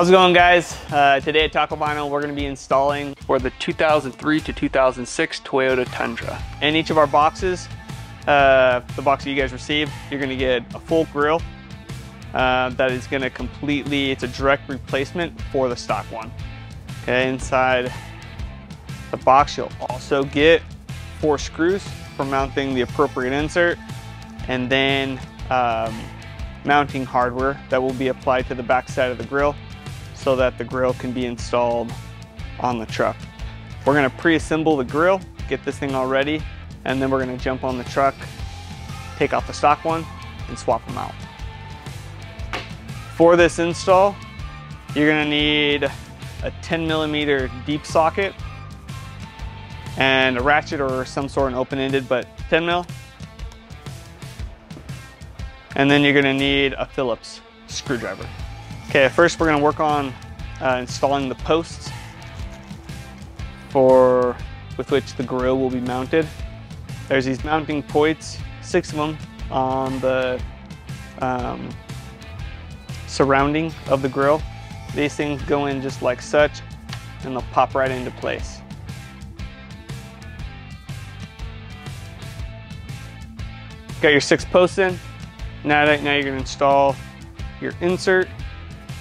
How's it going guys? Uh, today at Taco Vinyl we're going to be installing for the 2003 to 2006 Toyota Tundra. In each of our boxes, uh, the box that you guys received, you're going to get a full grill uh, that is going to completely, it's a direct replacement for the stock one. Okay, inside the box you'll also get four screws for mounting the appropriate insert and then um, mounting hardware that will be applied to the back side of the grill so that the grill can be installed on the truck. We're gonna pre-assemble the grill, get this thing all ready, and then we're gonna jump on the truck, take off the stock one, and swap them out. For this install, you're gonna need a 10 millimeter deep socket and a ratchet or some sort of open-ended, but 10 mil. And then you're gonna need a Phillips screwdriver. Okay, first we're gonna work on uh, installing the posts for with which the grill will be mounted. There's these mounting points, six of them on the um, surrounding of the grill. These things go in just like such and they'll pop right into place. Got your six posts in. Now, now you're gonna install your insert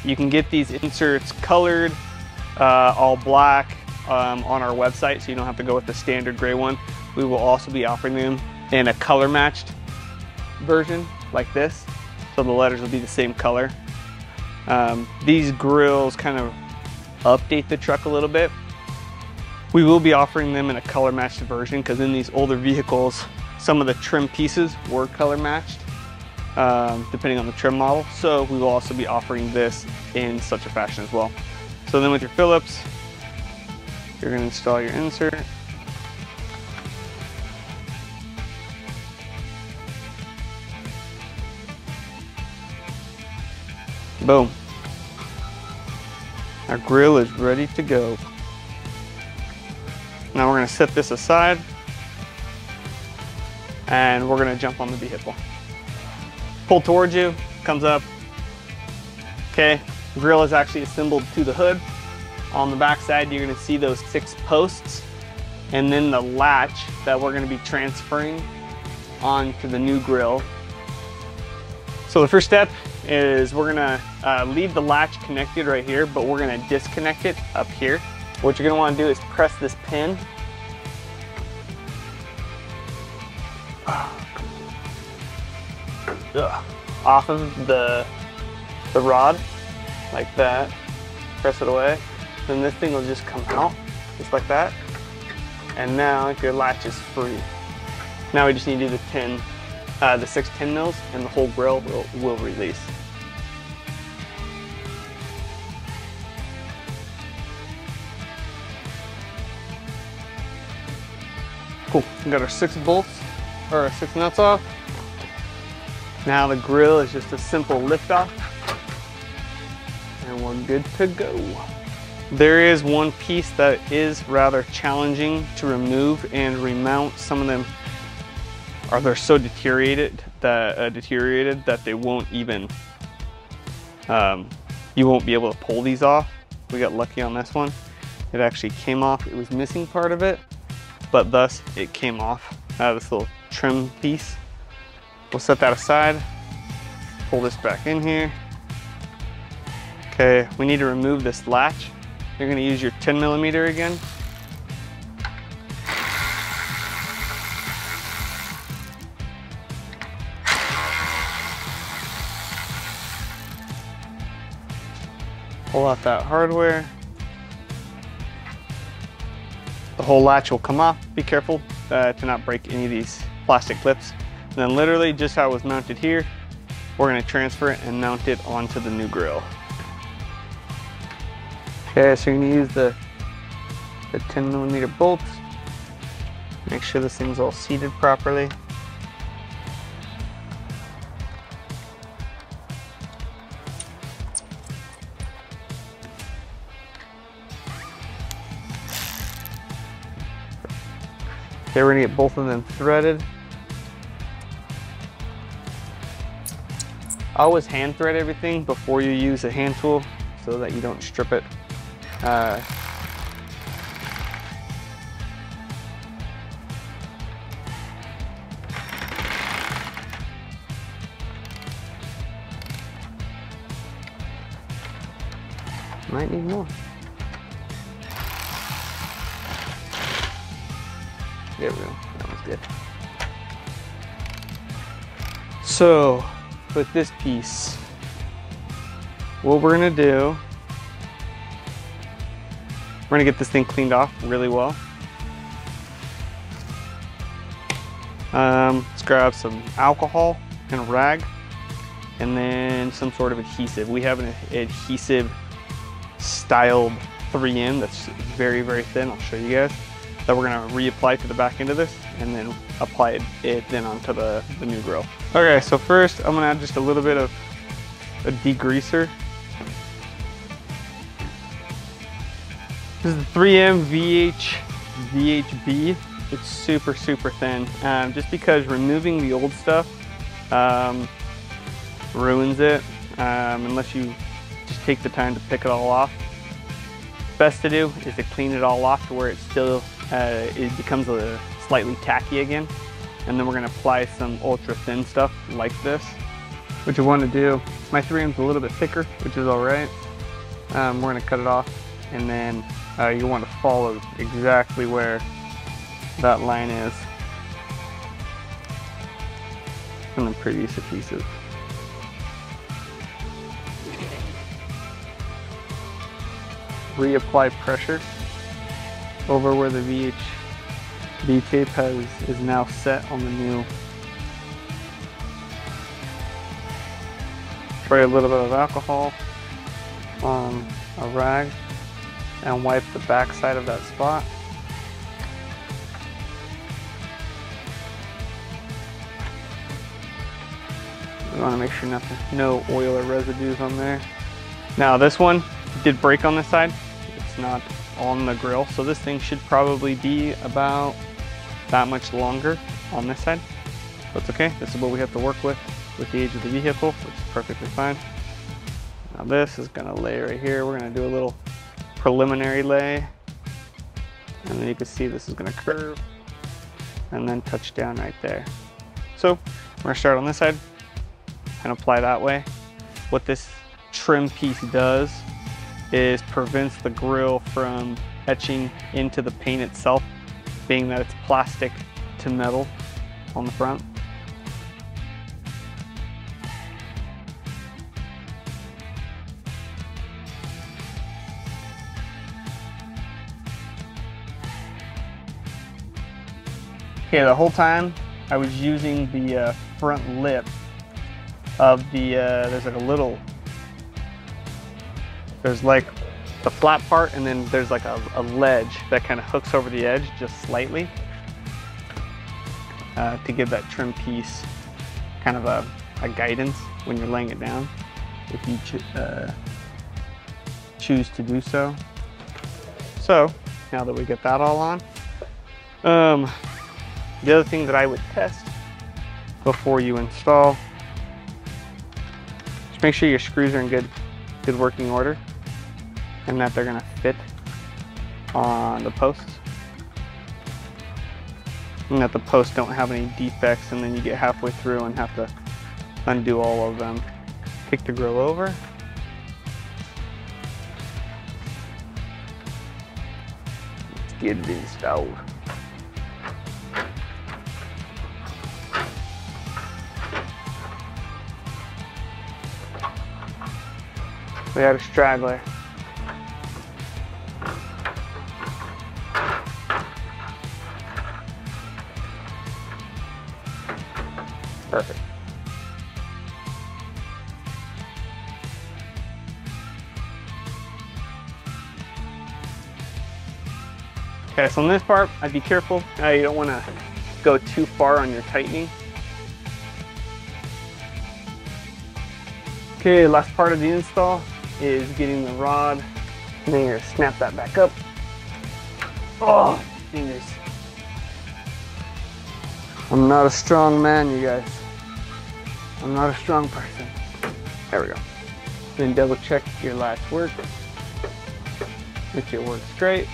you can get these inserts colored, uh, all black um, on our website, so you don't have to go with the standard gray one. We will also be offering them in a color matched version like this, so the letters will be the same color. Um, these grills kind of update the truck a little bit. We will be offering them in a color matched version because in these older vehicles, some of the trim pieces were color matched um, depending on the trim model. So we will also be offering this in such a fashion as well. So then with your Phillips, you're gonna install your insert. Boom. Our grill is ready to go. Now we're gonna set this aside and we're gonna jump on the vehicle pull towards you, comes up. Okay, grill is actually assembled to the hood. On the back side, you're gonna see those six posts and then the latch that we're gonna be transferring onto the new grill. So the first step is we're gonna uh, leave the latch connected right here, but we're gonna disconnect it up here. What you're gonna wanna do is press this pin ugh, off of the, the rod like that. Press it away. Then this thing will just come out just like that. And now your latch is free. Now we just need to do the 10, uh, the six 10 mils and the whole grill will, will release. Cool, we got our six bolts, or our six nuts off. Now the grill is just a simple lift off and we're good to go. There is one piece that is rather challenging to remove and remount. Some of them are they're so deteriorated that uh, deteriorated that they won't even um, you won't be able to pull these off. We got lucky on this one. It actually came off. It was missing part of it, but thus it came off of this little trim piece. We'll set that aside, pull this back in here. Okay, we need to remove this latch. You're gonna use your 10 millimeter again. Pull out that hardware. The whole latch will come off. Be careful uh, to not break any of these plastic clips. And then literally just how it was mounted here, we're gonna transfer it and mount it onto the new grill. Okay, so you're gonna use the, the 10 millimeter bolts. Make sure this thing's all seated properly. Okay, we're gonna get both of them threaded. Always hand thread everything before you use a hand tool so that you don't strip it. Uh, might need more. There we go. That was good. So, with this piece, what we're gonna do, we're gonna get this thing cleaned off really well. Um, let's grab some alcohol and a rag, and then some sort of adhesive. We have an adhesive styled 3M that's very, very thin. I'll show you guys that we're gonna reapply to the back end of this and then apply it, then onto the, the new grill. Okay, so first I'm gonna add just a little bit of a degreaser. This is the 3M VH VHB. It's super, super thin. Um, just because removing the old stuff um, ruins it um, unless you just take the time to pick it all off. Best to do is to clean it all off to where it still uh, it becomes a slightly tacky again. And then we're gonna apply some ultra thin stuff like this. What you wanna do, my 3M's a little bit thicker, which is all right. Um, we're gonna cut it off and then uh, you wanna follow exactly where that line is from the previous adhesive. Reapply pressure over where the VHB tape has is now set on the new. Spray a little bit of alcohol on a rag and wipe the back side of that spot. We want to make sure nothing, no oil or residues on there. Now this one did break on this side. It's not on the grill. So this thing should probably be about that much longer on this side. That's okay. This is what we have to work with with the age of the vehicle, which is perfectly fine. Now this is gonna lay right here. We're gonna do a little preliminary lay. And then you can see this is gonna curve and then touch down right there. So we're gonna start on this side and apply that way. What this trim piece does is prevents the grill from etching into the paint itself, being that it's plastic to metal on the front. Okay, the whole time I was using the uh, front lip of the, uh, there's like a little there's like the flat part and then there's like a, a ledge that kind of hooks over the edge just slightly uh, to give that trim piece kind of a, a, guidance when you're laying it down if you uh, choose to do so. So now that we get that all on, um, the other thing that I would test before you install, just make sure your screws are in good, good working order and that they're gonna fit on the posts. And that the posts don't have any defects and then you get halfway through and have to undo all of them. Kick the grill over. Let's get it installed. We had a straggler. Perfect. Okay, so on this part, I'd be careful. Uh, you don't want to go too far on your tightening. Okay, last part of the install is getting the rod. And then you're gonna snap that back up. Oh, fingers. I'm not a strong man, you guys. I'm not a strong person. There we go. Then double check your last work. Sure it works straight.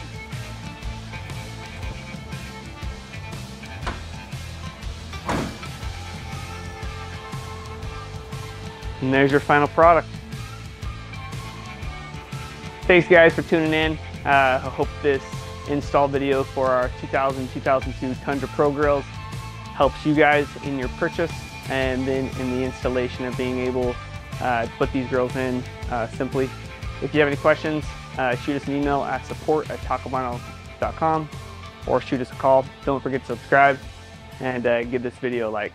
And there's your final product. Thanks guys for tuning in. Uh, I hope this install video for our 2000-2002 Tundra Pro grills helps you guys in your purchase and then in the installation of being able uh, to put these grills in uh, simply. If you have any questions, uh, shoot us an email at support at or shoot us a call. Don't forget to subscribe and uh, give this video a like.